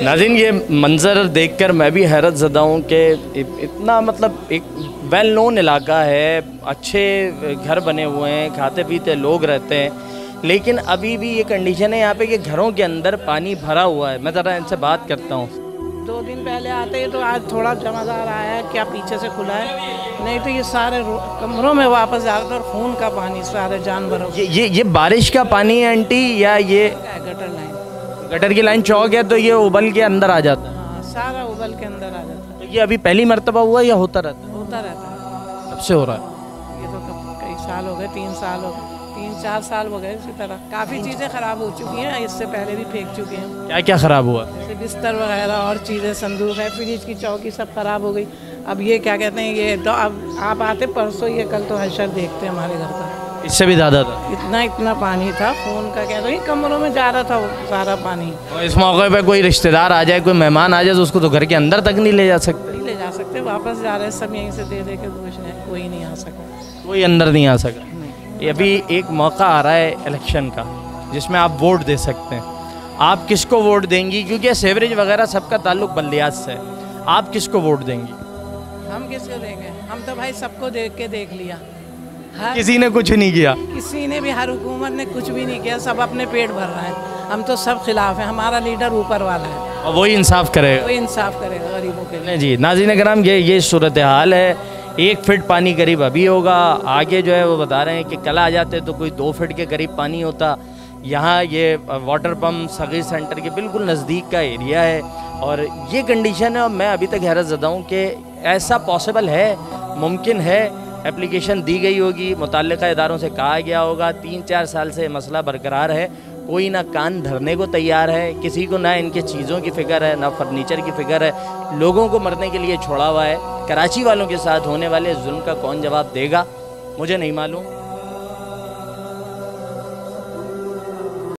नाजिन ये मंज़र देखकर मैं भी हैरत ज़दा हूँ कि इतना मतलब एक वेल नोन इलाका है अच्छे घर बने हुए हैं खाते पीते लोग रहते हैं लेकिन अभी भी ये कंडीशन है यहाँ पे कि घरों के अंदर पानी भरा हुआ है। मैं ज़रा इनसे बात करता हूँ। दो दिन पहले आते हैं तो आज थोड़ा जमादार आया है क्या पीछे से खुला है? नहीं तो ये सारे कमरों में वापस जा रहे थे और खून का पानी सारे जानवरों ये ये ये बारिश का पानी है आंटी या ये गटर लाइन। गटर की लाइन चौक है तो ये उबल के अंदर आ जाता है। हाँ सारा उबल के अंदर आ जाता है। तो ये अभी पहली मरतबा हुआ या होता रहता है? होता रहता है। कब से हो रहा है? ये तो कई साल हो गए तीन साल हो गए तीन चार साल हो गए इसी तरह। काफ़ी चीज़ें ख़राब हो चुकी हैं इससे पहले भी फेंक चुके हैं। क्या क्या ख़राब हुआ? जैसे बिस्तर वगैरह और चीज़ें संदूक है फ्रिज की चौकी सब ख़राब हो गई। अब ये क्या कहते हैं ये तो अब आप आते परसों ये कल तो हशर देखते हैं हमारे घर का इससे भी ज़्यादा था। इतना इतना पानी था फ़ोन का क्या तो कमरों में जा रहा था वो सारा पानी। और इस मौके पे कोई रिश्तेदार आ जाए कोई मेहमान आ जाए तो उसको तो घर के अंदर तक नहीं ले जा सकते। नहीं ले जा सकते वापस जा रहे सब यहीं से दे दे के पूछ रहे कोई नहीं आ सका। कोई अंदर नहीं आ सका। ये अभी एक मौका आ रहा है इलेक्शन का जिसमें आप वोट दे सकते हैं। आप किसको वोट देंगी? क्योंकि सेवरेज वगैरह सबका ताल्लुक बल्दियात से है। आप किसको वोट देंगी? हम किसको देंगे? हम तो भाई सबको देख के देख लिया। किसी ने कुछ नहीं किया। किसी ने भी हर हुकूमत ने कुछ भी नहीं किया सब अपने पेट भर रहे हैं। हम तो सब खिलाफ हैं हमारा लीडर ऊपर वाला है। और वही इंसाफ करेगा कोई इंसाफ करेगा गरीबों के लिए। जी नाजीन कराम ये ये सूरत हाल है। एक फिट पानी करीब अभी होगा। आगे जो है वो बता रहे हैं कि कल आ जाते तो कोई दो फिट के करीब पानी होता। यहाँ ये वाटर पम्प सगीर सेंटर के बिल्कुल नज़दीक का एरिया है। और ये कंडीशन है और मैं अभी तक हैरत ज़दा हूँ कि ऐसा पॉसिबल है मुमकिन है एप्लीकेशन दी गई होगी। मुतल इदारों से कहा गया होगा, तीन चार साल से मसला बरकरार है। कोई ना कान धरने को तैयार है, किसी को ना इनके चीज़ों की फ़िक्र है, ना फर्नीचर की फ़िक्र है। लोगों को मरने के लिए छोड़ा हुआ है। कराची वालों के साथ होने वाले जुल्म का कौन जवाब देगा? मुझे नहीं मालूम।